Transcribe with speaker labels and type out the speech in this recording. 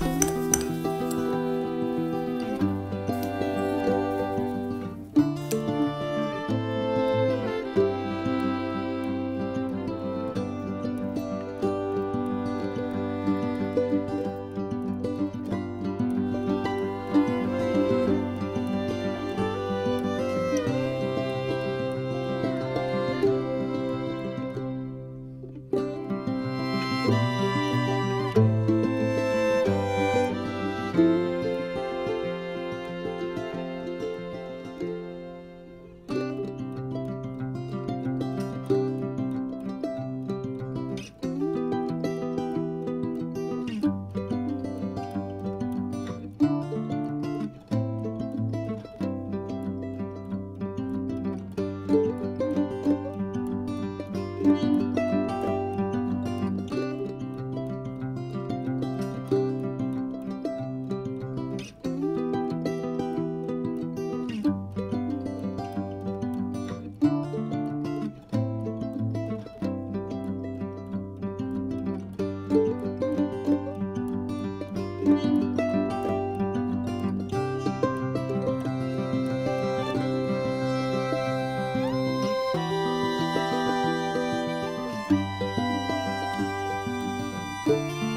Speaker 1: 감사합니다. Thank you.
Speaker 2: thank you